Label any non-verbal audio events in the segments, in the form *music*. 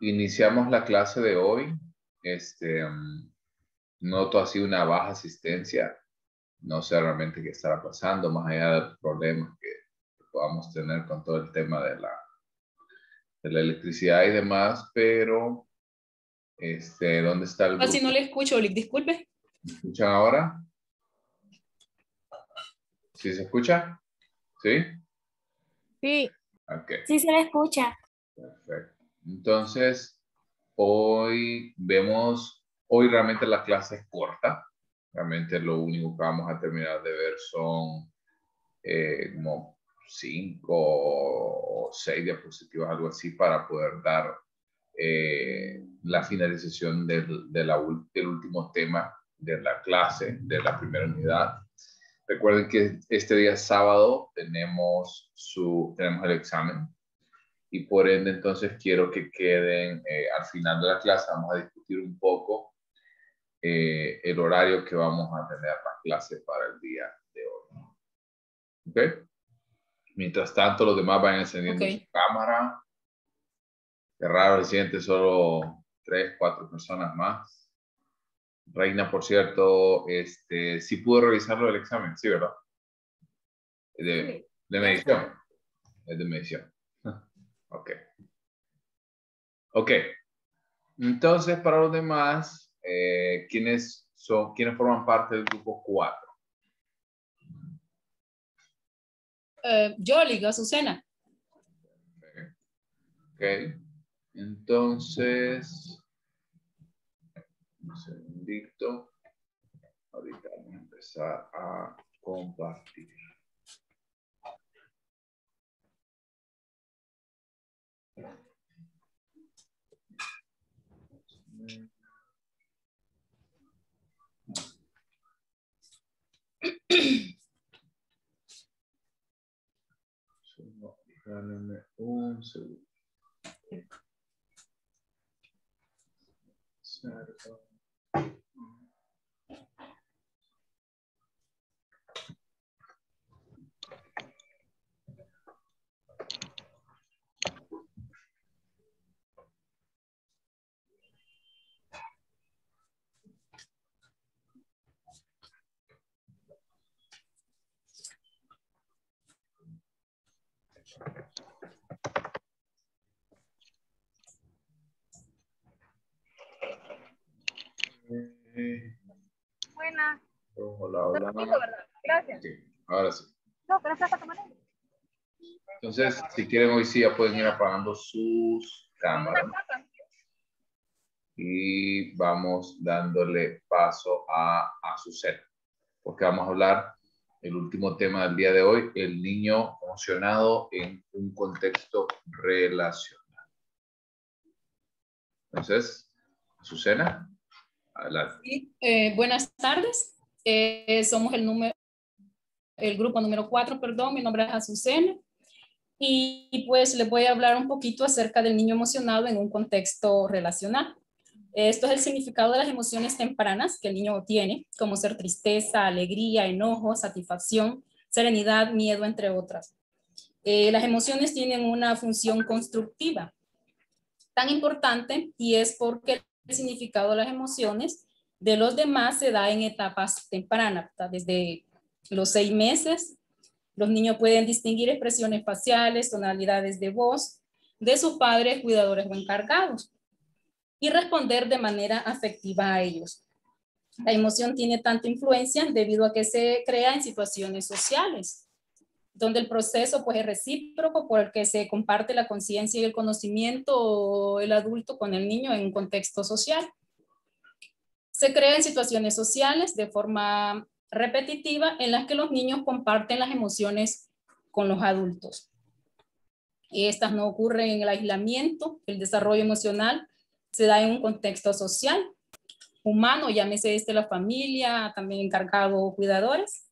iniciamos la clase de hoy. Este, mm, noto así una baja asistencia. No sé realmente qué estará pasando, más allá del problema que podamos tener con todo el tema de la, de la electricidad y demás, pero este, ¿dónde está el Casi no le escucho, disculpe. ¿Me escuchan ahora? ¿Sí se escucha? ¿Sí? Sí. Okay. Sí se le escucha. Perfecto. Entonces, hoy vemos, hoy realmente la clase es corta. Realmente lo único que vamos a terminar de ver son eh, como cinco o seis diapositivas, algo así, para poder dar eh, la finalización del, del último tema de la clase, de la primera unidad. Recuerden que este día sábado tenemos, su, tenemos el examen y por ende entonces quiero que queden eh, al final de la clase, vamos a discutir un poco eh, el horario que vamos a tener la clase para el día de hoy. ¿Ok? Mientras tanto, los demás van encendiendo su cámara. Qué raro, siguiente solo tres, cuatro personas más. Reina, por cierto, este, sí pudo revisarlo el examen, sí, ¿verdad? De, de medición. Es de medición. Ok. Ok. Entonces, para los demás, eh, ¿quiénes, son, ¿quiénes forman parte del grupo 4? Uh, Yoli, Azucena. Ok. Entonces, un segundito. Ahorita vamos a empezar a compartir. Dame un segundo. Buenas. Hola, hola. Gracias. Sí, ahora sí. No, pero está. Entonces, si quieren hoy sí ya pueden ir apagando sus cámaras. Y vamos dándole paso a Azucena, porque vamos a hablar el último tema del día de hoy, el niño emocionado en un contexto relacional. Entonces, Azucena, adelante. Sí, eh, buenas tardes. Eh, somos el número, el grupo número 4, perdón, mi nombre es Azucena. Y, y pues les voy a hablar un poquito acerca del niño emocionado en un contexto relacional. Esto es el significado de las emociones tempranas que el niño tiene, como ser tristeza, alegría, enojo, satisfacción, serenidad, miedo, entre otras. Eh, las emociones tienen una función constructiva tan importante y es porque el significado de las emociones de los demás se da en etapas tempranas, desde los seis meses. Los niños pueden distinguir expresiones faciales, tonalidades de voz de sus padres, cuidadores o encargados y responder de manera afectiva a ellos. La emoción tiene tanta influencia debido a que se crea en situaciones sociales, donde el proceso pues, es recíproco por el que se comparte la conciencia y el conocimiento el adulto con el niño en un contexto social. Se crea en situaciones sociales de forma repetitiva en las que los niños comparten las emociones con los adultos. Estas no ocurren en el aislamiento, el desarrollo emocional se da en un contexto social, humano, llámese este la familia, también encargado cuidadores.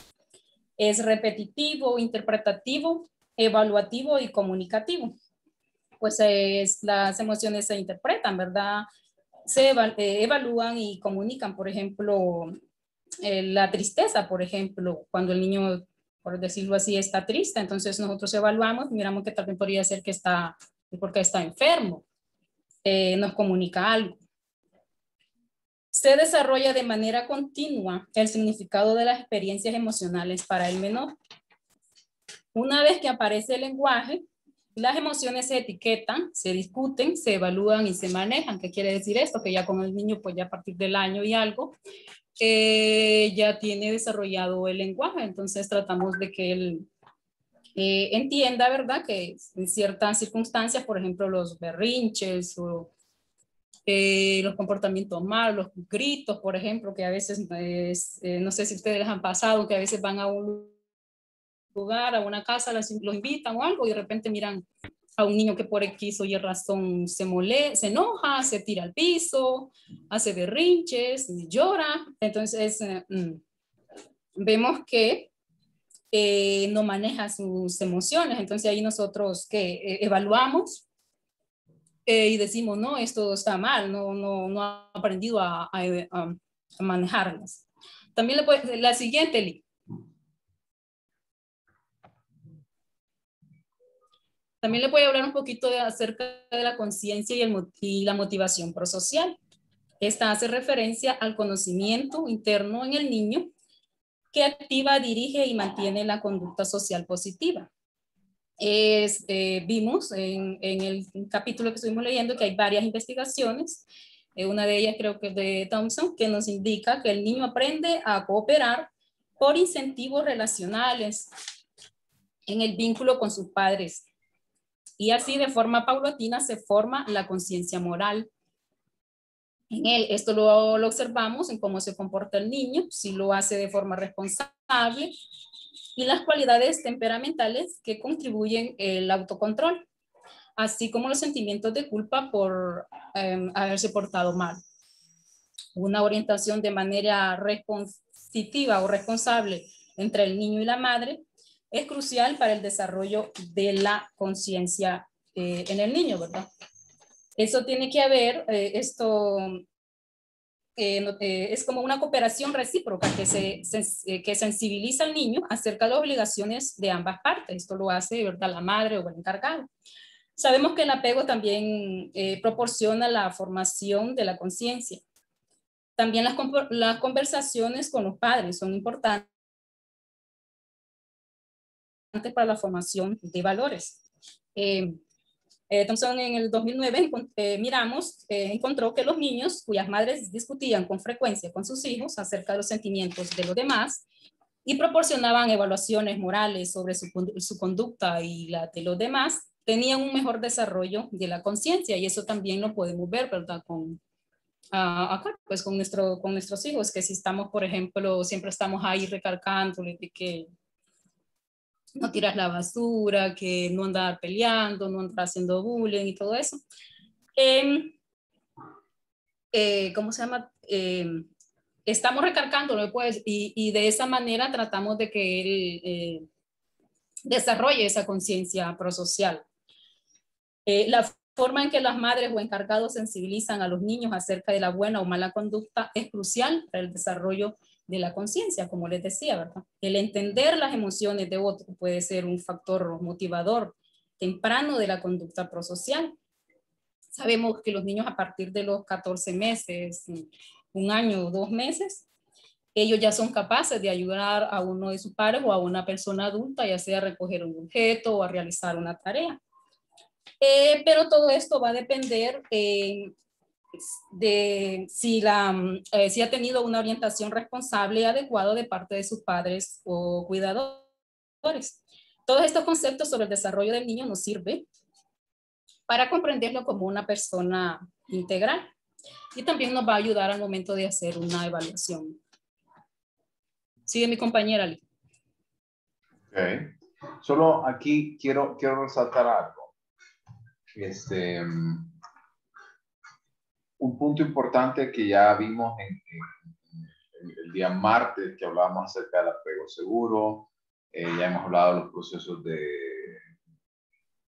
Es repetitivo, interpretativo, evaluativo y comunicativo. Pues es, las emociones se interpretan, ¿verdad? Se eh, evalúan y comunican, por ejemplo, eh, la tristeza, por ejemplo, cuando el niño, por decirlo así, está triste, entonces nosotros evaluamos, miramos que vez podría ser que está, porque está enfermo eh, nos comunica algo. Se desarrolla de manera continua el significado de las experiencias emocionales para el menor. Una vez que aparece el lenguaje, las emociones se etiquetan, se discuten, se evalúan y se manejan. ¿Qué quiere decir esto? Que ya con el niño, pues ya a partir del año y algo, eh, ya tiene desarrollado el lenguaje. Entonces tratamos de que él eh, entienda, ¿verdad? Que en ciertas circunstancias, por ejemplo, los berrinches o eh, los comportamientos malos, los gritos, por ejemplo, que a veces, no sé si ustedes les han pasado, que a veces van a un lugar, a una casa, los invitan o algo y de repente miran a un niño que por X o Y razón se mole, se enoja, se tira al piso, hace berrinches, llora. Entonces, eh, mm, vemos que eh, no maneja sus emociones. Entonces ahí nosotros que eh, evaluamos y decimos, no, esto está mal, no, no, no ha aprendido a, a, a manejarlas. También le la siguiente, También le voy a hablar un poquito de, acerca de la conciencia y, y, la motivación prosocial. Esta hace referencia al conocimiento interno en el niño que activa, dirige y mantiene la conducta social positiva. Es, eh, vimos en, en, el capítulo que estuvimos leyendo que hay varias investigaciones. Eh, una de ellas creo que es de Thompson, que nos indica que el niño aprende a cooperar por incentivos relacionales en el vínculo con sus padres y así de forma paulatina se forma la conciencia moral. En él, esto lo, lo, observamos en cómo se comporta el niño, si lo hace de forma responsable y las cualidades temperamentales que contribuyen el autocontrol, así como los sentimientos de culpa por em, haberse portado mal. Una orientación de manera responsiva o responsable entre el niño y la madre es crucial para el desarrollo de la conciencia eh, en el niño, ¿verdad? Eso tiene que haber, eh, esto eh, es como una cooperación recíproca que, se, que sensibiliza al niño acerca de las obligaciones de ambas partes. Esto lo hace, ¿verdad?, la madre o el encargado. Sabemos que el apego también proporciona la formación de la conciencia. También las, las conversaciones con los padres son importantes para la formación de valores. Eh, Thompson en el 2009 eh, miramos, eh, encontró que los niños cuyas madres discutían con frecuencia con sus hijos acerca de los sentimientos de los demás y proporcionaban evaluaciones morales sobre su, su conducta y la de los demás, tenían un mejor desarrollo de la conciencia y eso también lo podemos ver, ¿verdad? Con, uh, acá, pues con, nuestro, con nuestros hijos, que si estamos, por ejemplo, siempre estamos ahí recalcándoles de que no tiras la basura, que no andar peleando, no andar haciendo bullying y todo eso. Em, eh, ¿Cómo se llama? Eh, estamos recalcándolo pues, y, y, de esa manera tratamos de que él eh, desarrolle esa conciencia prosocial. Eh, la forma en que las madres o encargados sensibilizan a los niños acerca de la buena o mala conducta es crucial para el desarrollo de la conciencia, como les decía, ¿verdad? El entender las emociones de otro puede ser un factor motivador temprano de la conducta prosocial. Sabemos que los niños a partir de los 14 meses, un año o dos meses, ellos ya son capaces de ayudar a uno de sus padres o a una persona adulta, ya sea a recoger un objeto o a realizar una tarea. Eh, pero todo esto va a depender eh, de si, la, eh, si ha tenido una orientación responsable y adecuada de parte de sus padres o cuidadores. Todos estos conceptos sobre el desarrollo del niño nos sirve para comprenderlo como una persona integral y también nos va a ayudar al momento de hacer una evaluación. Sigue mi compañera Lee. Ok. Solo aquí quiero, quiero resaltar algo. Este, un punto importante que ya vimos en, el día martes, que hablábamos acerca del apego seguro, eh, ya hemos hablado de los procesos de,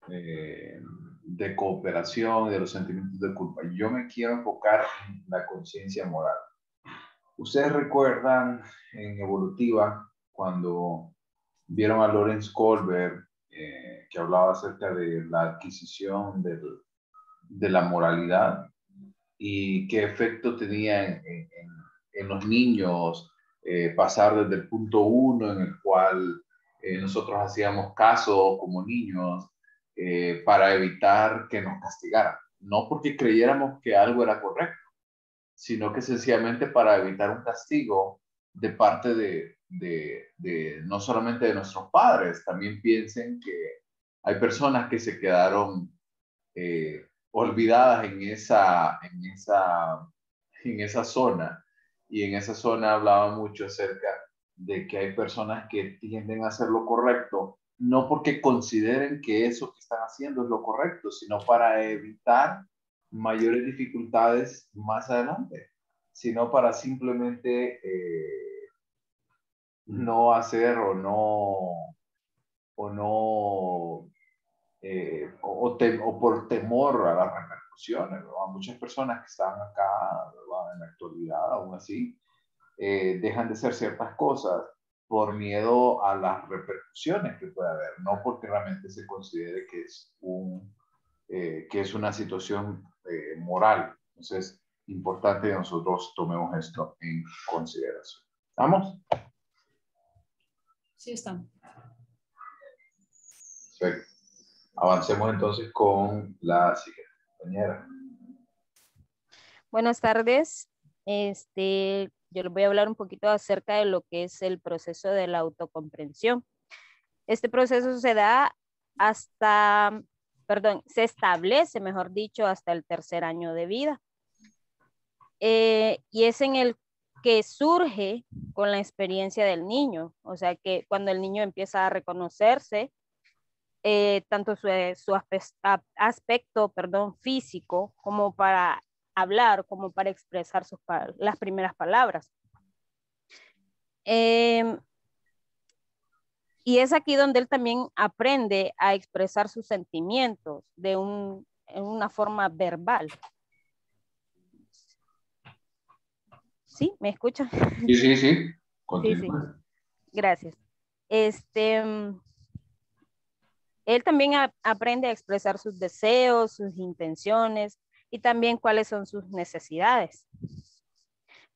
eh, de cooperación, de los sentimientos de culpa. Yo me quiero enfocar en la conciencia moral. Ustedes recuerdan en Evolutiva cuando vieron a Lorenz Kohlberg eh, que hablaba acerca de la adquisición del de la moralidad y qué efecto tenía en, los niños eh, pasar desde el punto uno en el cual eh, nosotros hacíamos caso como niños eh, para evitar que nos castigaran. No porque creyéramos que algo era correcto, sino que sencillamente para evitar un castigo de parte de, de, de no solamente de nuestros padres, también piensen que hay personas que se quedaron olvidadas en esa, en, esa, en esa zona. Y en esa zona hablaba mucho acerca de que hay personas que tienden a hacer lo correcto, no porque consideren que eso que están haciendo es lo correcto, sino para evitar mayores dificultades más adelante, sino para simplemente eh, no hacer o no, o no eh, o, o, por temor a las repercusiones. A muchas personas que están acá en la actualidad, aún así, eh, dejan de hacer ciertas cosas por miedo a las repercusiones que puede haber, no porque realmente se considere que es, un, eh, que es una situación moral. Entonces, importante que nosotros tomemos esto en consideración. ¿Estamos? Sí, estamos. Perfecto. Avancemos entonces con la siguiente compañera. Buenas tardes. Este, yo les voy a hablar un poquito acerca de lo que es el proceso de la autocomprensión. Este proceso se da hasta, perdón, se establece, mejor dicho, hasta el tercer año de vida. Eh, y es en el que surge con la experiencia del niño, o sea que cuando el niño empieza a reconocerse eh, tanto su, eh, aspecto perdón, físico como para hablar, como para expresar sus, las primeras palabras. Em, y es aquí donde él también aprende a expresar sus sentimientos de un, en una forma verbal. ¿Sí? ¿Me escuchan? Sí, sí, sí. Sí, sí. Gracias. Este, él también aprende a expresar sus deseos, sus intenciones y también cuáles son sus necesidades.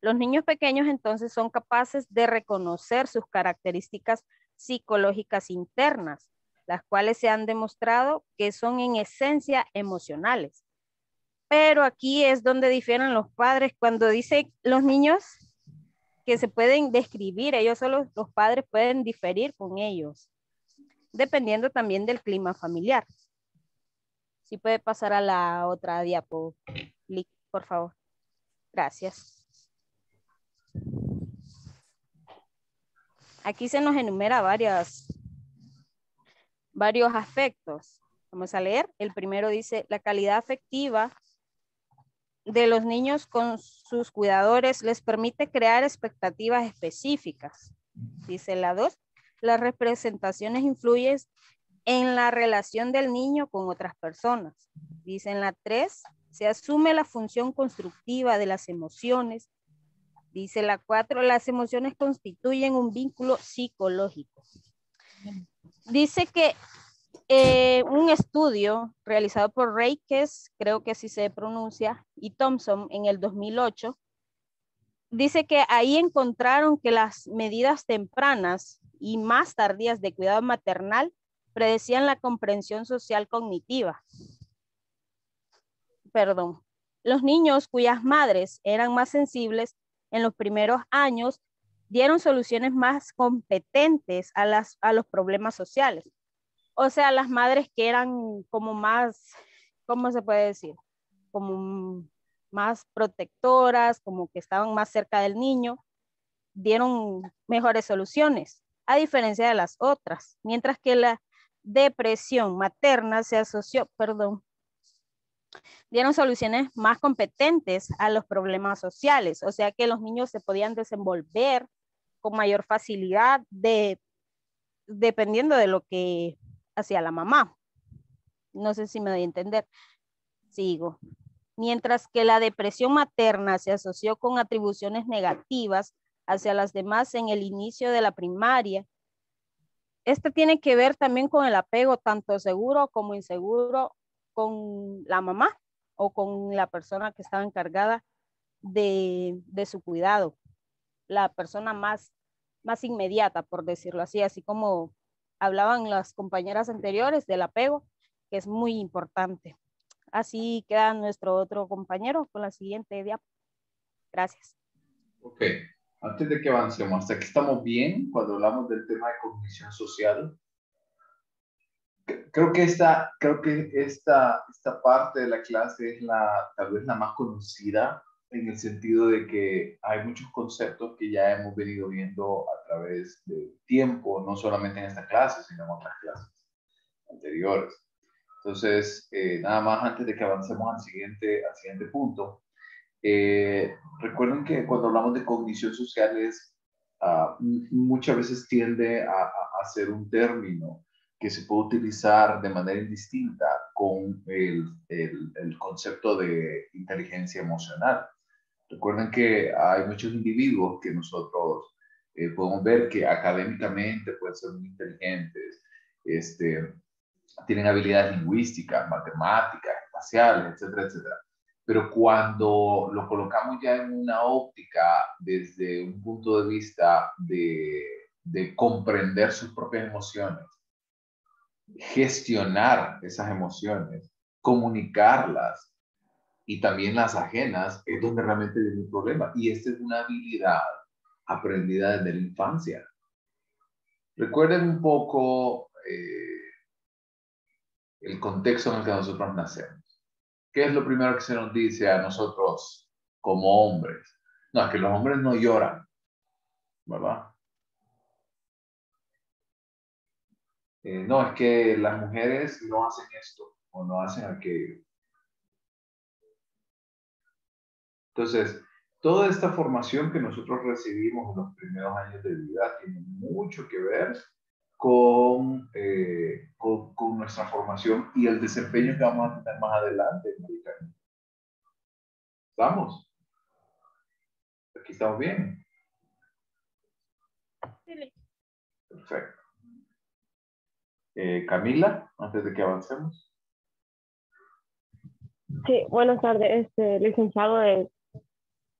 Los niños pequeños entonces son capaces de reconocer sus características psicológicas internas, las cuales se han demostrado que son en esencia emocionales. Pero aquí es donde difieren los padres cuando dicen los niños que se pueden describir, ellos solo los padres pueden diferir con ellos dependiendo también del clima familiar. Si puede pasar a la otra diapo, por favor. Gracias. Aquí se nos enumera varias, varios aspectos. Vamos a leer. El primero dice, la calidad afectiva de los niños con sus cuidadores les permite crear expectativas específicas. Dice la dos, las representaciones influyen en la relación del niño con otras personas. Dice en la 3, se asume la función constructiva de las emociones. Dice la 4, las emociones constituyen un vínculo psicológico. Dice que eh, un estudio realizado por Reikes, creo que así se pronuncia, y Thompson en el 2008, dice que ahí encontraron que las medidas tempranas y más tardías de cuidado maternal predecían la comprensión social cognitiva. Perdón. Los niños cuyas madres eran más sensibles en los primeros años dieron soluciones más competentes a, los problemas sociales. O sea, las madres que eran como más, ¿cómo se puede decir? Como más protectoras, como que estaban más cerca del niño, dieron mejores soluciones a diferencia de las otras, mientras que la depresión materna se asoció, perdón, dieron soluciones más competentes a los problemas sociales, o sea que los niños se podían desenvolver con mayor facilidad de, dependiendo de lo que hacía la mamá. No sé si me doy a entender. Sigo. Mientras que la depresión materna se asoció con atribuciones negativas hacia las demás en el inicio de la primaria. Este tiene que ver también con el apego tanto seguro como inseguro con la mamá. o con la persona que estaba encargada de, de su cuidado, la persona más, más inmediata, por decirlo así, así como hablaban las compañeras anteriores del apego, que es muy importante. Así queda nuestro otro compañero con la siguiente diapo. Gracias. Ok, antes de que avancemos, hasta aquí estamos bien cuando hablamos del tema de cognición social. Creo que esta, creo que esta, esta parte de la clase es la, tal vez la más conocida en el sentido de que hay muchos conceptos que ya hemos venido viendo a través del tiempo, no solamente en esta clase, sino en otras clases anteriores. Entonces, eh, nada más antes de que avancemos al siguiente, siguiente punto, eh, recuerden que cuando hablamos de cognición social ah, muchas veces tiende a, a, ser un término que se puede utilizar de manera indistinta con el, el, el concepto de inteligencia emocional. Recuerden que hay muchos individuos que nosotros eh, podemos ver que académicamente pueden ser muy inteligentes, este, tienen habilidades lingüísticas, matemáticas, espaciales, etcétera, etcétera. Pero cuando lo colocamos ya en una óptica desde un punto de vista de, de comprender sus propias emociones, gestionar esas emociones, comunicarlas y también las ajenas, es donde realmente viene un problema. Y esta es una habilidad aprendida desde la infancia. Recuerden un poco eh, el contexto en el que nosotros nacemos. ¿Qué es lo primero que se nos dice a nosotros como hombres? No, es que los hombres no lloran, ¿verdad? Eh, no, es que las mujeres no hacen esto o no hacen aquello. Entonces, toda esta formación que nosotros recibimos en los primeros años de vida tiene mucho que ver con, eh, con, con, nuestra formación y el desempeño que vamos a tener más adelante. ¿Estamos? Aquí estamos bien. Perfecto. Eh, Camila, antes de que avancemos. Sí, buenas tardes, este, licenciado. De,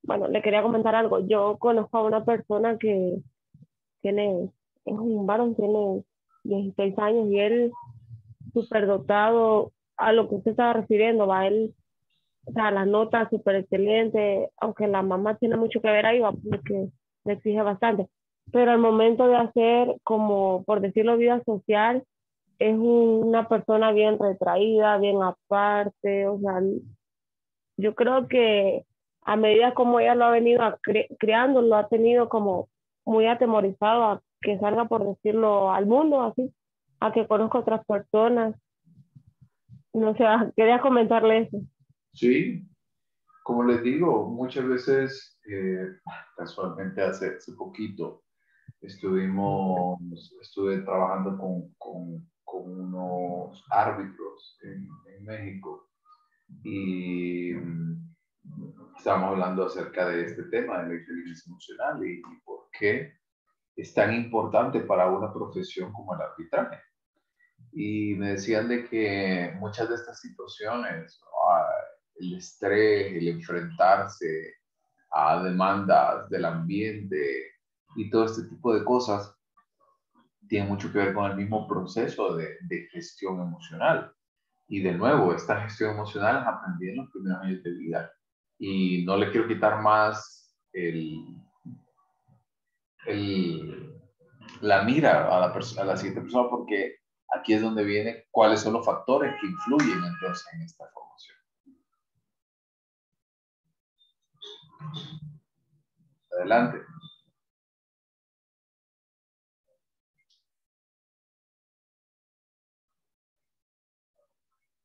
bueno, le quería comentar algo. Yo conozco a una persona que tiene, es un varón, tiene 16 años y él súper dotado a lo que usted estaba refiriendo, va él, o sea, las notas súper excelentes, aunque la mamá tiene mucho que ver ahí, porque le exige bastante. Pero al momento de hacer, como por decirlo, vida social, es una persona bien retraída, bien aparte, o sea, yo creo que a medida como ella lo ha venido creando, lo ha tenido como muy atemorizado a que salga, por decirlo, al mundo, así, a que conozca otras personas. No sé, quería comentarle eso. Sí, como les digo, muchas veces, eh, casualmente hace, hace poquito, estuvimos, estuve trabajando con, con con unos árbitros en, en México y mm, estábamos hablando acerca de este tema de la inteligencia emocional y, y, por qué es tan importante para una profesión como el arbitraje. Y me decían de que muchas de estas situaciones, el estrés, el enfrentarse a demandas del ambiente y todo este tipo de cosas, tiene mucho que ver con el mismo proceso de, de gestión emocional. Y de nuevo, esta gestión emocional es aprendida en los primeros años de vida. Y no le quiero quitar más el, el, la mira a la, a la siguiente persona porque aquí es donde viene cuáles son los factores que influyen entonces en esta formación. Adelante.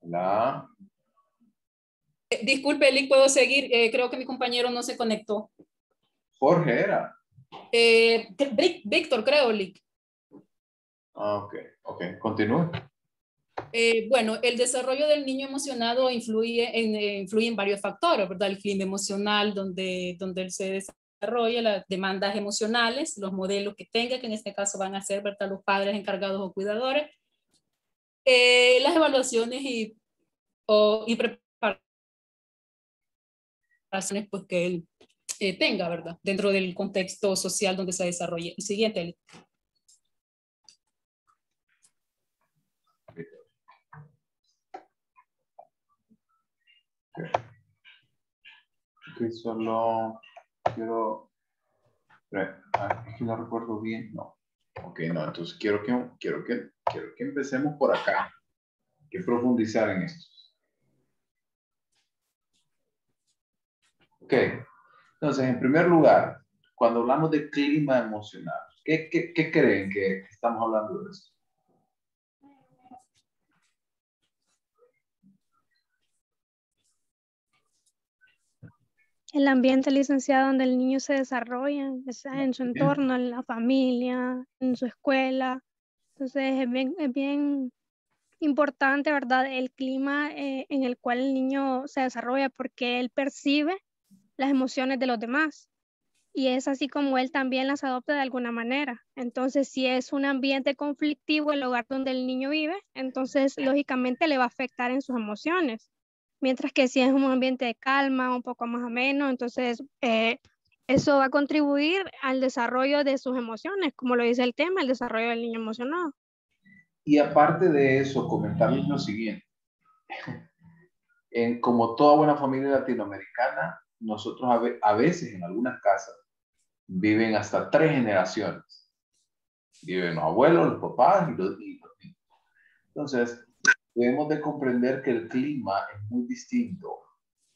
La... Eh, disculpe, Lick, puedo seguir. Eh, creo que mi compañero no se conectó. Jorge era. Eh, Víctor, creo, Lick. Ah, ok, ok, continúe. Eh, bueno, el desarrollo del niño emocionado influye en, eh, influye en varios factores, ¿verdad? El clima emocional donde, donde él se desarrolla, las demandas emocionales, los modelos que tenga, que en este caso van a ser, ¿verdad? Los padres encargados o cuidadores, eh, las evaluaciones y, o, y pues, que él eh, tenga, ¿verdad? Dentro del contexto social donde se desarrolle. El siguiente. Ok, solo quiero... Es que no recuerdo bien, no. Ok, no, entonces quiero que, quiero que, quiero que empecemos por acá. que profundizar en esto. Ok, entonces en primer lugar, cuando hablamos de clima emocional, ¿qué, creen que estamos hablando de esto? El ambiente licenciado donde el niño se desarrolla, en su entorno, en la familia, en su escuela. Entonces es bien, es bien importante, ¿verdad? El clima eh, en el cual el niño se desarrolla porque él percibe las emociones de los demás y es así como él también las adopta de alguna manera. Entonces, si es un ambiente conflictivo el lugar donde el niño vive, entonces lógicamente le va a afectar en sus emociones. Mientras que si es un ambiente de calma, un poco más ameno, entonces eh, eso va a contribuir al desarrollo de sus emociones, como lo dice el tema, el desarrollo del niño emocionado. Y aparte de eso, comentarles lo siguiente. *laughs* En, como toda buena familia latinoamericana, nosotros a, veces en algunas casas viven hasta tres generaciones. Viven los abuelos, los papás y los niños. Entonces, debemos de comprender que el clima es muy distinto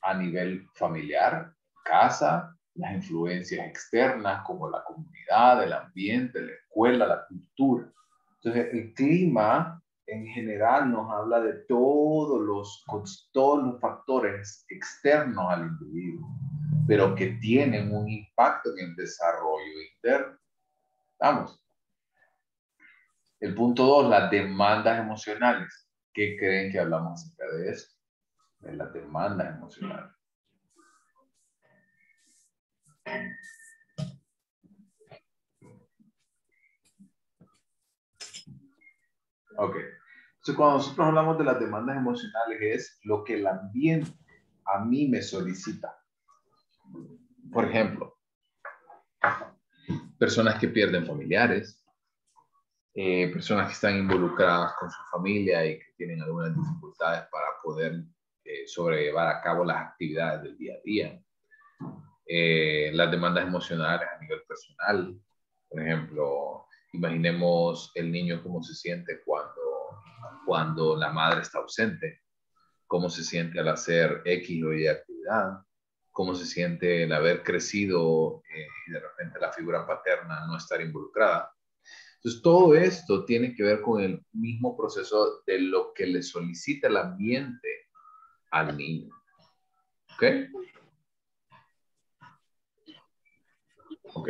a nivel familiar, casa, las influencias externas como la comunidad, el ambiente, la escuela, la cultura. Entonces, el clima en general nos habla de todos los, todos los factores externos al individuo, pero que tienen un impacto en el desarrollo interno. Vamos. El punto dos, las demandas emocionales. ¿Qué creen que hablamos acerca de esto? De las demandas emocionales. Ok. Entonces, cuando nosotros hablamos de las demandas emocionales, es lo que el ambiente a mí me solicita. Por ejemplo, personas que pierden familiares, eh, personas que están involucradas con su familia y que tienen algunas dificultades para poder eh, sobrellevar a cabo las actividades del día a día. Eh, las demandas emocionales a nivel personal. Por ejemplo, imaginemos el niño cómo se siente cuando, cuando la madre está ausente, cómo se siente al hacer X o Y actividad, cómo se siente el haber crecido y de repente la figura paterna no estar involucrada entonces, todo esto tiene que ver con el mismo proceso de lo que le solicita el ambiente al niño. ¿Ok? Ok.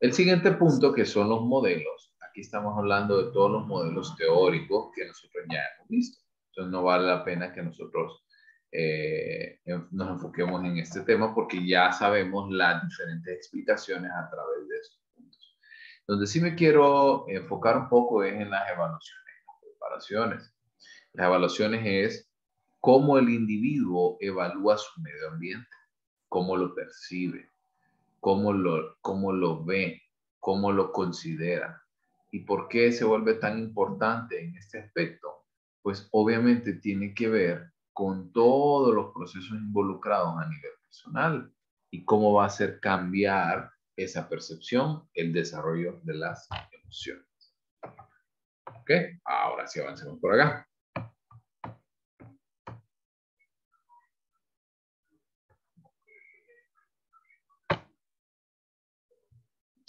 El siguiente punto, que son los modelos. Aquí estamos hablando de todos los modelos teóricos que nosotros ya hemos visto. Entonces, no vale la pena que nosotros eh, nos enfoquemos en este tema porque ya sabemos las diferentes explicaciones a través de esto. Donde sí me quiero enfocar un poco es en las evaluaciones, las preparaciones. Las evaluaciones es cómo el individuo evalúa su medio ambiente, cómo lo percibe, cómo lo, cómo lo ve, cómo lo considera. ¿Y por qué se vuelve tan importante en este aspecto? Pues obviamente tiene que ver con todos los procesos involucrados a nivel personal y cómo va a hacer cambiar esa percepción, el desarrollo de las emociones. ¿Ok? Ahora sí avancemos por acá.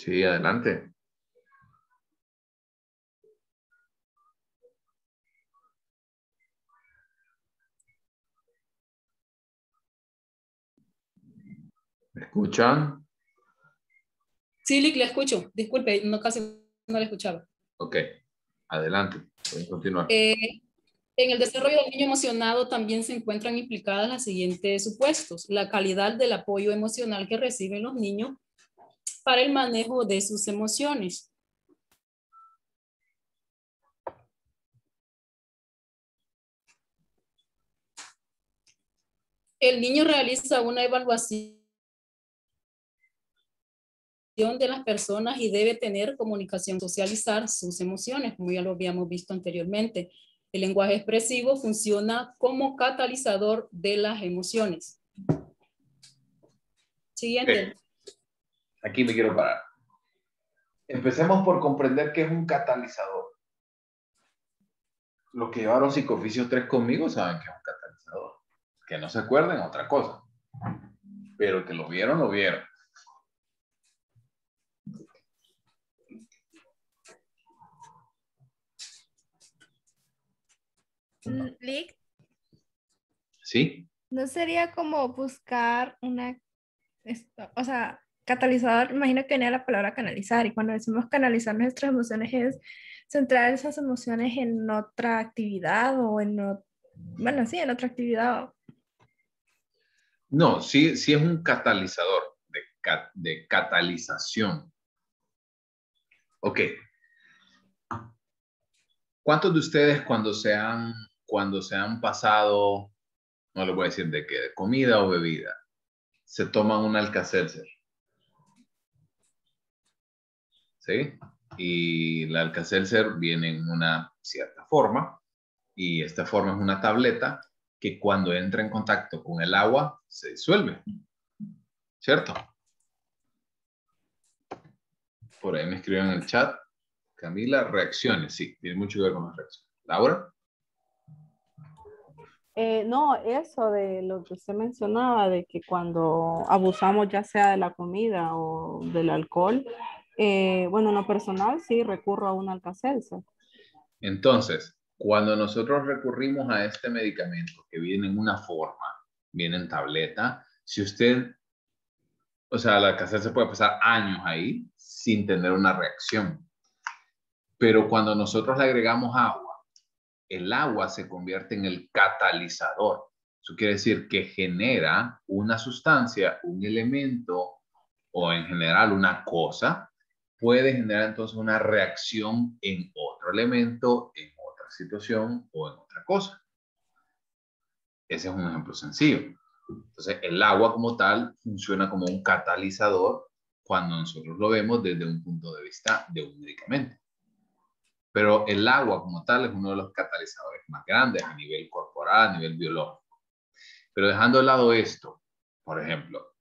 Sí, adelante. ¿Me escuchan? Sí, Lick, le escucho. Disculpe, no casi no le escuchaba. Ok, adelante. Pueden continuar. Eh, en el desarrollo del niño emocionado también se encuentran implicadas las siguientes supuestos. La calidad del apoyo emocional que reciben los niños para el manejo de sus emociones. el niño realiza una evaluación de las personas y debe tener comunicación, socializar sus emociones, como ya lo habíamos visto anteriormente. El lenguaje expresivo funciona como catalizador de las emociones. Siguiente. Aquí me quiero parar. Empecemos por comprender qué es un catalizador. Los que llevaron psicoficio 3 conmigo saben que es un catalizador. Que no se acuerden, otra cosa. Pero que lo vieron, lo vieron. Lick, ¿Sí? ¿no sería como buscar una, esto, o sea, catalizador, imagino que venía la palabra canalizar, y cuando decimos canalizar nuestras emociones es centrar esas emociones en otra actividad o en, bueno, sí, en otra actividad. No, sí, sí es un catalizador de, de catalización. Ok. ¿Cuántos de ustedes cuando se han, cuando se han pasado, no les voy a decir de qué, de comida o bebida, se toman un Alka-Seltzer? ¿Sí? Y la Alka-Seltzer viene en una cierta forma y esta forma es una tableta que cuando entra en contacto con el agua se disuelve. ¿Cierto? Por ahí me escriben en el chat. Camila, reacciones. Sí, tiene mucho que ver con las reacciones. Laura. Eh, no, eso de lo que usted mencionaba, de que cuando abusamos ya sea de la comida o del alcohol, eh, bueno, en lo personal sí recurro a un alcacelsa. Entonces, cuando nosotros recurrimos a este medicamento que viene en una forma, viene en tableta, si usted, o sea, la se puede pasar años ahí sin tener una reacción. Pero cuando nosotros le agregamos agua, el agua se convierte en el catalizador. Eso quiere decir que genera una sustancia, un elemento o en general una cosa, puede generar entonces una reacción en otro elemento, en otra situación o en otra cosa. Ese es un ejemplo sencillo. Entonces, el agua como tal funciona como un catalizador cuando nosotros lo vemos desde un punto de vista de un medicamento. Pero el agua como tal es uno de los catalizadores más grandes a nivel corporal, a nivel biológico. Pero dejando de lado esto, por ejemplo,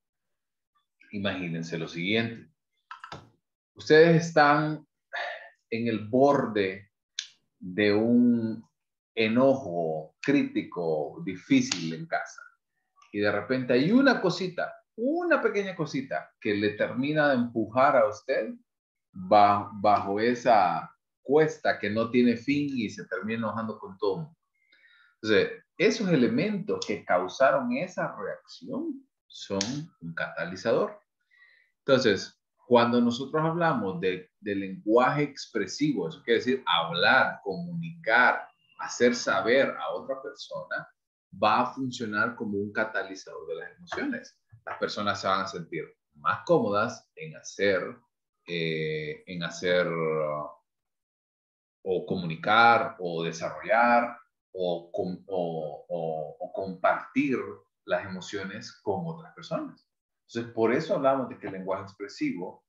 imagínense lo siguiente. Ustedes están en el borde de un enojo crítico, difícil en casa. Y de repente hay una cosita, una pequeña cosita que le termina de empujar a usted ba- bajo esa cuesta que no tiene fin y se termina enojando con todo. Entonces, esos elementos que causaron esa reacción son un catalizador. Entonces, cuando nosotros hablamos de, de lenguaje expresivo, eso quiere decir hablar, comunicar, hacer saber a otra persona, va a funcionar como un catalizador de las emociones. Las personas se van a sentir más cómodas en hacer, eh, en hacer o comunicar o desarrollar o- o compartir las emociones con otras personas. Entonces, por eso hablamos de que el lenguaje expresivo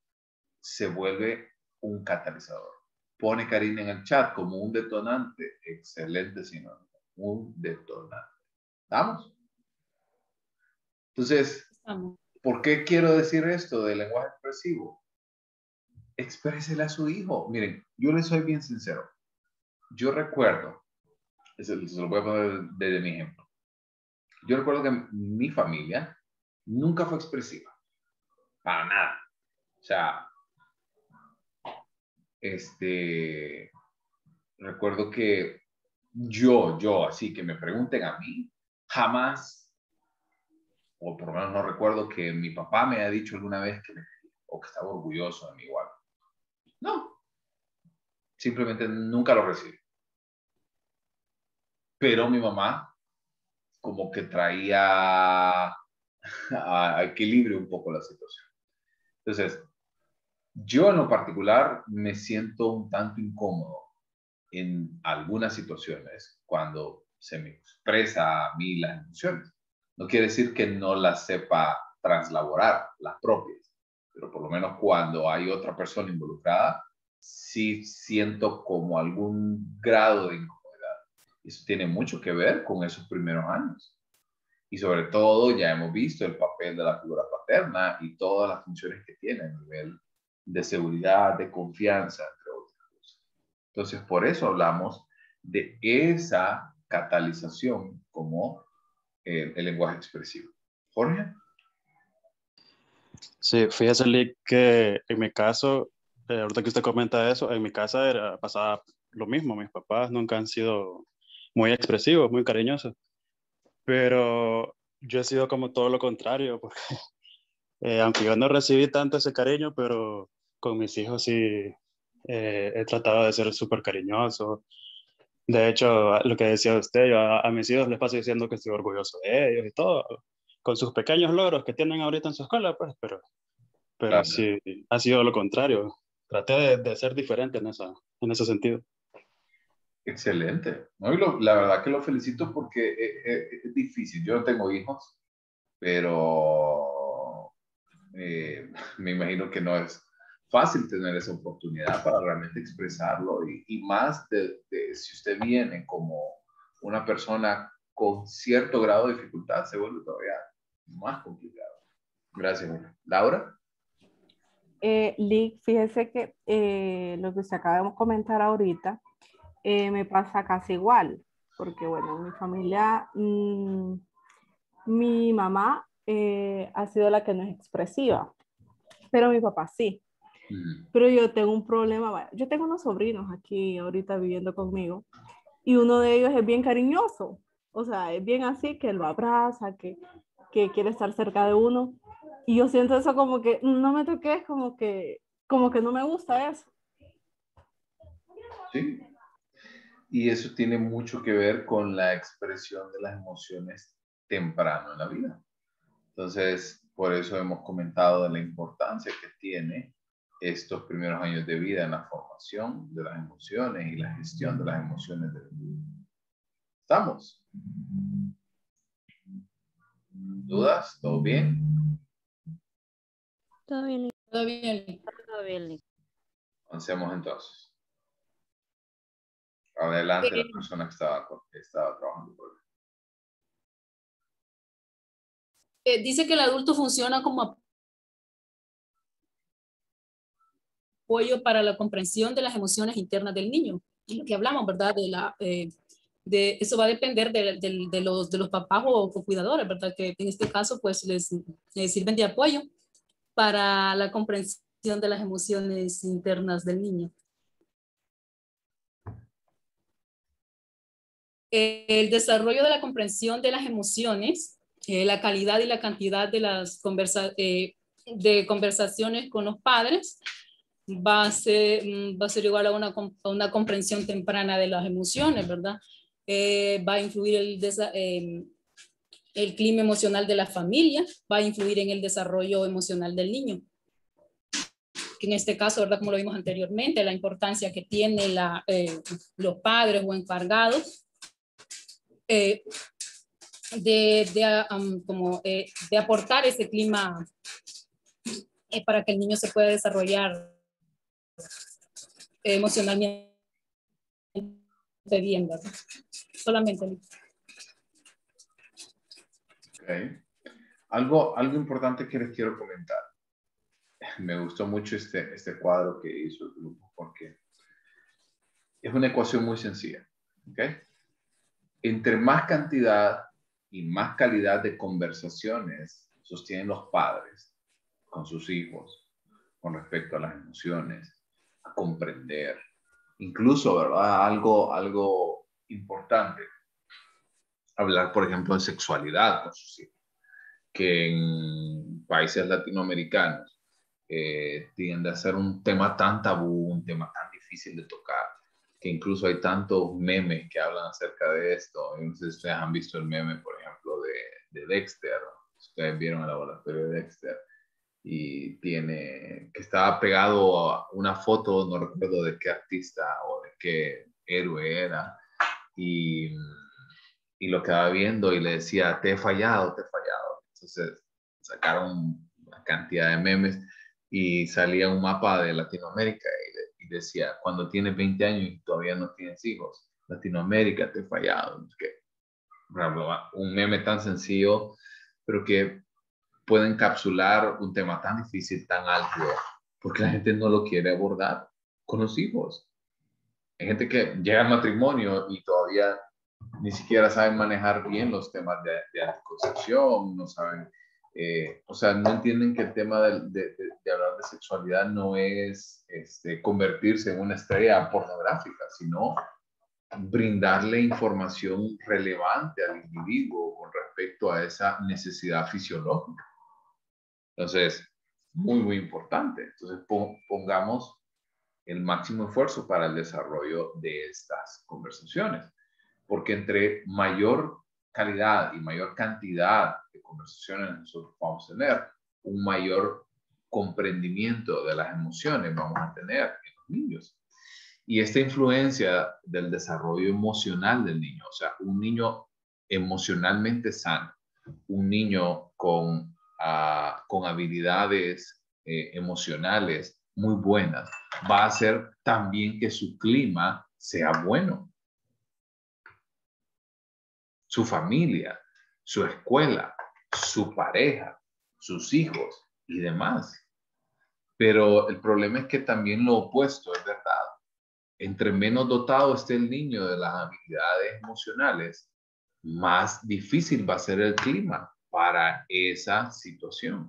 se vuelve un catalizador. Pone Karina en el chat como un detonante. Excelente sinónimo. Un detonante. ¿Estamos? Entonces. ¿por qué quiero decir esto del lenguaje expresivo? Exprésele a su hijo. Miren, yo le soy bien sincero. Yo recuerdo, se se lo voy a poner desde mi ejemplo. Yo recuerdo que mi familia nunca fue expresiva. Para nada. O sea, este, recuerdo que yo, yo, así que me pregunten a mí, jamás, o por lo menos no recuerdo que mi papá me haya dicho alguna vez que o que estaba orgulloso de mí igual. No. Simplemente nunca lo recibí. Pero mi mamá como que traía a, a un poco la situación. Entonces, yo en lo particular me siento un tanto incómodo en algunas situaciones cuando se me expresa a mí las emociones. No quiere decir que no las sepa translaborar, las propias, pero por lo menos cuando hay otra persona involucrada, sí siento como algún grado de incomodidad. Eso tiene mucho que ver con esos primeros años. Y sobre todo ya hemos visto el papel de la figura paterna y todas las funciones que tiene a nivel de seguridad, de confianza, entre otras cosas. Entonces, por eso hablamos de esa catalización como el, lenguaje expresivo. Jorge. Sí, fíjese, que en mi caso, eh, ahorita que usted comenta eso, en mi casa era, pasaba lo mismo. Mis papás nunca han sido muy expresivos, muy cariñosos. Pero yo he sido como todo lo contrario, porque *laughs* eh, aunque yo no recibí tanto ese cariño, pero con mis hijos sí eh, he tratado de ser súper cariñoso. De hecho, lo que decía usted, yo a, mis hijos les paso diciendo que estoy orgulloso de ellos y todo, con sus pequeños logros que tienen ahorita en su escuela, pues, pero, pero sí, ha sido lo contrario. Traté de, de ser diferente en, esa, en ese sentido. Excelente. ¿no? la verdad que lo felicito porque es, eh, eh, es, difícil. Yo no tengo hijos, pero eh, *laughs* me imagino que no es fácil tener esa oportunidad para realmente expresarlo y, y más de, si usted viene como una persona con cierto grado de dificultad, se vuelve todavía más complicado. Gracias. Laura. Eh, fíjese que lo que usted acaba de comentar ahorita, eh, me pasa casi igual, porque bueno, mi familia, mm, mi mamá eh, ha sido la que no es expresiva, pero mi papá sí. Pero yo tengo un problema, yo tengo unos sobrinos aquí ahorita viviendo conmigo y uno de ellos es bien cariñoso, o sea, es bien así que lo abraza, que, que quiere estar cerca de uno. Y yo siento eso como que no me toques, como que, como que no me gusta eso. Sí, y eso tiene mucho que ver con la expresión de las emociones temprano en la vida. Entonces, por eso hemos comentado de la importancia que tiene estos primeros años de vida en la formación de las emociones y la gestión de las emociones del vida. ¿Estamos? ¿Dudas? ¿Todo bien? Todo bien. Todo bien. Todo bien. Avancemos entonces. Adelante la persona que estaba, trabajando eh, dice que el adulto funciona como apoyo para la comprensión de las emociones internas del niño. Y lo que hablamos, ¿verdad? De la, eh, de, eso va a depender de, de, los, de los papás o, cuidadores, ¿verdad? Que en este caso, pues les, les sirven de apoyo para la comprensión de las emociones internas del niño. El desarrollo de la comprensión de las emociones, eh, la calidad y la cantidad de las eh, conversaciones con los padres va a ser, mm, igual a una, comprensión temprana de las emociones, ¿verdad? Eh, va a influir el, em, el clima emocional de la familia, va a influir en el desarrollo emocional del niño. En este caso, ¿verdad? Como lo vimos anteriormente, la importancia que tienen los padres o encargados eh, de, de, como, eh, de aportar ese clima eh, para que el niño se pueda desarrollar emocionalmente bien, ¿verdad? Solamente. Okay. Algo, algo importante que les quiero comentar. Me gustó mucho este, este cuadro que hizo el grupo porque es una ecuación muy sencilla. ¿okay? Entre más cantidad y más calidad de conversaciones sostienen los padres con sus hijos con respecto a las emociones, a comprender, incluso, ¿verdad? Algo, algo importante, hablar, por ejemplo, de sexualidad con sus hijos, que en países latinoamericanos eh, tiende a ser un tema tan tabú, un tema tan difícil de tocar que incluso hay tantos memes que hablan acerca de esto. No sé si ustedes han visto el meme, por ejemplo, de, de Dexter. Ustedes vieron el laboratorio de Dexter. Y tiene, que estaba pegado a una foto, no recuerdo de qué artista o de qué héroe era. Y, y lo quedaba viendo y le decía, te he fallado, te he fallado. Entonces sacaron una cantidad de memes y salía un mapa de Latinoamérica decía, cuando tienes 20 años y todavía no tienes hijos, Latinoamérica te he fallado. Un meme tan sencillo, pero que puede encapsular un tema tan difícil, tan alto, porque la gente no lo quiere abordar con los hijos. Hay gente que llega al matrimonio y todavía ni siquiera saben manejar bien los temas de, de anticoncepción, no saben, eh, o sea, no entienden que el tema de, de, de hablar de sexualidad no es este, convertirse en una estrella pornográfica, sino brindarle información relevante al individuo con respecto a esa necesidad fisiológica. Entonces, muy, muy importante. Entonces, pongamos el máximo esfuerzo para el desarrollo de estas conversaciones, porque entre mayor calidad y mayor cantidad de conversaciones nosotros vamos a tener, un mayor comprendimiento de las emociones vamos a tener en los niños. Y esta influencia del desarrollo emocional del niño, o sea, un niño emocionalmente sano, un niño con, uh, con habilidades eh, emocionales muy buenas, va a hacer también que su clima sea bueno. Su familia, su escuela, su pareja, sus hijos y demás. Pero el problema es que también lo opuesto es verdad. Entre menos dotado esté el niño de las habilidades emocionales, más difícil va a ser el clima para esa situación.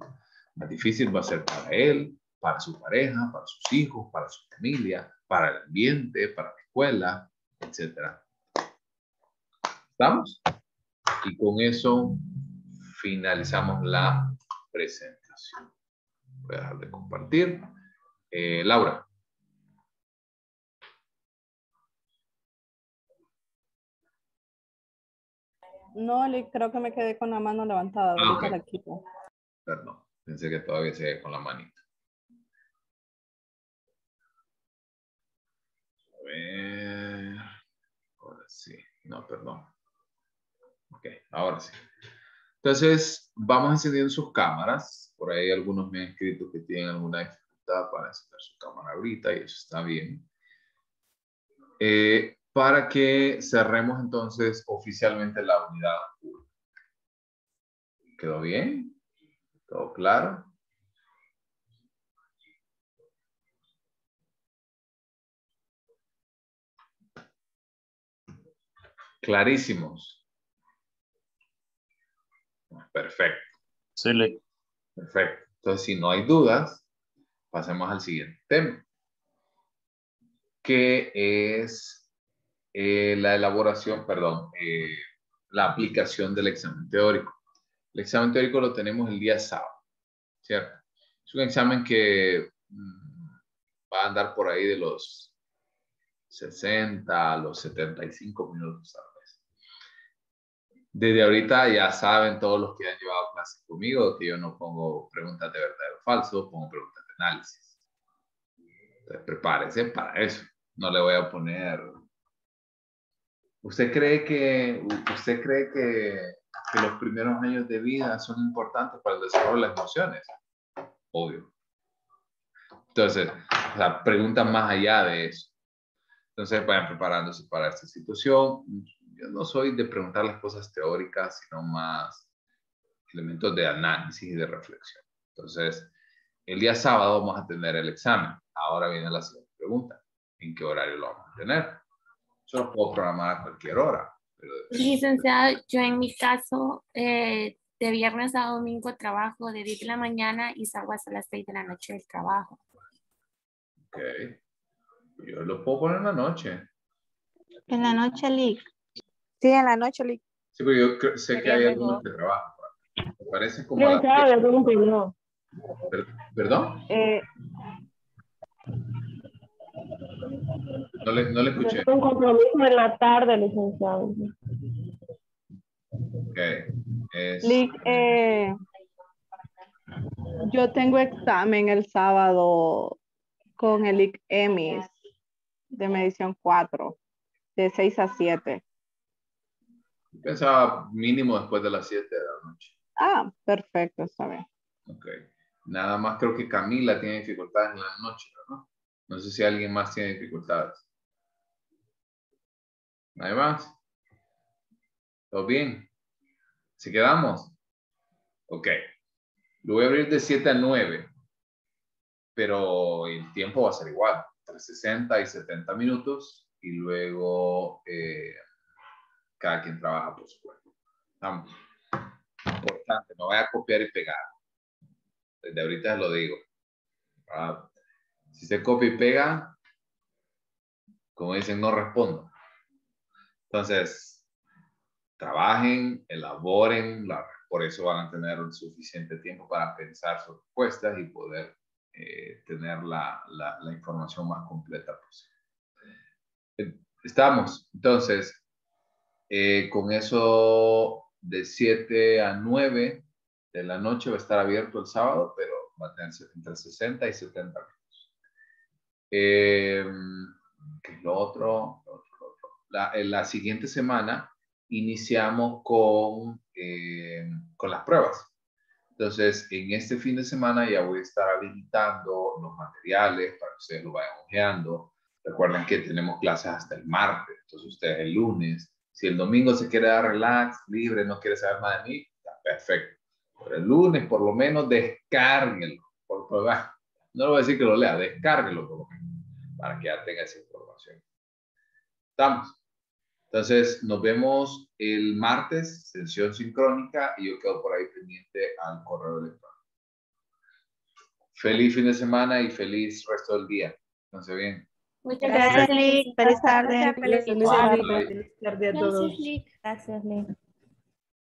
Más difícil va a ser para él, para su pareja, para sus hijos, para su familia, para el ambiente, para la escuela, etc. ¿Estamos? Y con eso finalizamos la presentación. Voy a dejar de compartir. Eh, Laura. No, creo que me quedé con la mano levantada. Ah, okay. Perdón, pensé que todavía se con la manita. ver. Ahora sí. No, perdón. Ok, ahora sí. Entonces, vamos encendiendo sus cámaras. Por ahí algunos me han escrito que tienen alguna dificultad para encender su cámara ahorita y eso está bien. Eh, para que cerremos entonces oficialmente la unidad ¿Quedó bien? ¿Todo claro? Clarísimos. Perfecto. Perfecto. Entonces, si no hay dudas, pasemos al siguiente tema, que es eh, la elaboración, perdón, eh, la aplicación del examen teórico. El examen teórico lo tenemos el día sábado, ¿cierto? Es un examen que mm, va a andar por ahí de los 60 a los 75 minutos desde ahorita ya saben todos los que han llevado clases conmigo que yo no pongo preguntas de verdadero o falso, pongo preguntas de análisis. Entonces prepárese para eso. No le voy a poner. ¿Usted cree que usted cree que, los primeros años de vida son importantes para el desarrollo de las emociones? Obvio. Entonces, la pregunta más allá de eso. Entonces, vayan preparándose para esta situación yo no soy de preguntar las cosas teóricas, sino más elementos de análisis y de reflexión. Entonces, el día sábado vamos a tener el examen. Ahora viene la siguiente pregunta. ¿En qué horario lo vamos a tener? Yo lo puedo programar a cualquier hora. Licenciado, yo en mi caso, eh, de viernes a domingo trabajo de 10 de la mañana y salgo hasta las 6 de la noche del trabajo. Ok. Yo lo puedo poner en la noche. En la noche, Lick. Sí, en la noche, Lick. Sí, pero yo sé que hay algunos que trabajan. Me parece como... Yo la... tengo un problema. ¿Perdón? Eh, no, le, no le escuché. Tengo un compromiso en la tarde, licenciado. Ok. Es... Lick, eh, yo tengo examen el sábado con el IC EMIS de medición 4, de 6 a 7. Pensaba mínimo después de las 7 de la noche. Ah, perfecto, está bien. Ok. Nada más creo que Camila tiene dificultades en la noche, ¿no? No sé si alguien más tiene dificultades. ¿Nadie más? ¿Todo bien? ¿Si quedamos? Ok. Lo voy a abrir de 7 a 9, pero el tiempo va a ser igual, entre 60 y 70 minutos, y luego eh, cada quien trabaja por su cuenta. Importante, no vaya a copiar y pegar. Desde ahorita lo digo. Ah, si se copia y pega, como dicen, no respondo. Entonces, trabajen, elaboren, por eso van a tener suficiente tiempo para pensar sus respuestas y poder eh, tener la, la, la, información más completa posible. Estamos, entonces, eh, con eso de 7 a 9 de la noche va a estar abierto el sábado, pero va a tener entre 60 y 70 minutos. Eh, ¿Qué es lo otro? La, en la siguiente semana iniciamos con, eh, con las pruebas. Entonces, en este fin de semana ya voy a estar habilitando los materiales para que ustedes lo vayan ojeando. Recuerden que tenemos clases hasta el martes, entonces ustedes el lunes. Si el domingo se quiere dar relax, libre, no quiere saber más de mí, está perfecto. Pero el lunes, por lo menos, descárguenlo. Por, probar. no le voy a decir que lo lea, descárguenlo por lo menos, para que ya tenga esa información. Estamos. Entonces, nos vemos el martes, sesión sincrónica, y yo quedo por ahí pendiente al correo electrónico. Feliz fin de semana y feliz resto del día. Entonces, bien. Muchas gracias, Lick. Feliz tarde. Feliz tarde a todos. Gracias, Lick.